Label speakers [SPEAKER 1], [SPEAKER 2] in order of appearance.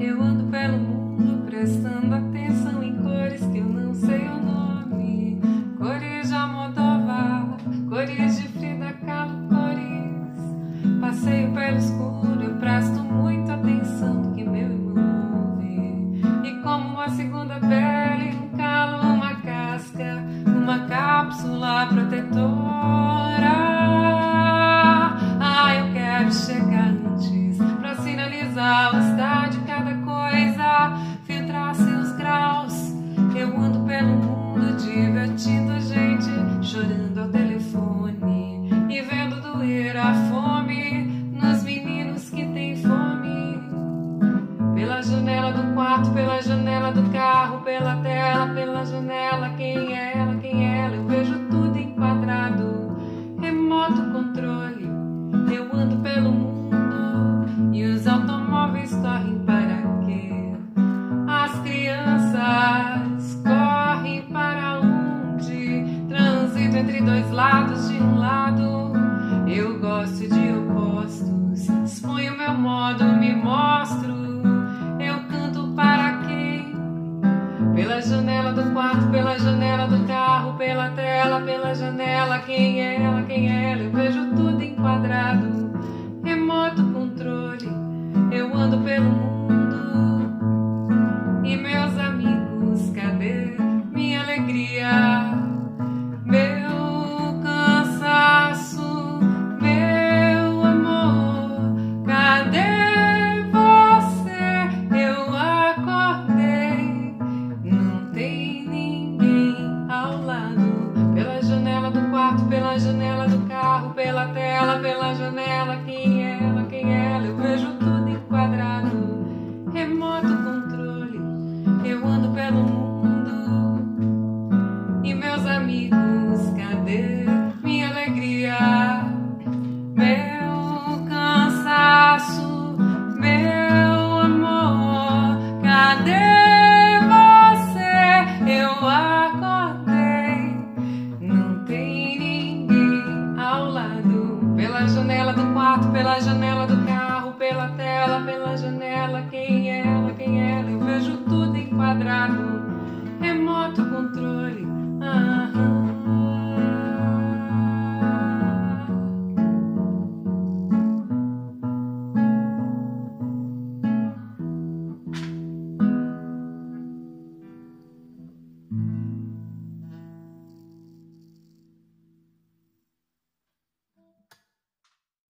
[SPEAKER 1] Eu ando pelo mundo prestando atenção em cores que eu não sei o nome. Cores de Almodóvar, cores de Frida Kahlo, cores. Passeio pelo escuro, eu presto muita atenção no que meu irmão vê. E como uma segunda pele, um calo, uma casca, uma cápsula protetora. Sinalizar o de cada coisa, filtrar seus graus. Eu ando pelo mundo divertindo a gente, chorando ao telefone e vendo doer a fome nos meninos que têm fome. Pela janela do quarto, pela janela do carro, pela tela, pela janela, quem é ela, lados de lado. Eu gosto de opostos. Exponho meu modo, me mostro. Eu canto para quem? Pela janela do quarto, pela janela do carro, pela tela, pela janela. Quem é ela, quem é ela? Eu vejo tudo pela tela, pela janela. Quem é ela? Quem é ela? Eu vejo tudo enquadrado. Remoto controle, eu ando pelo mundo. E meus amigos, cadê allocate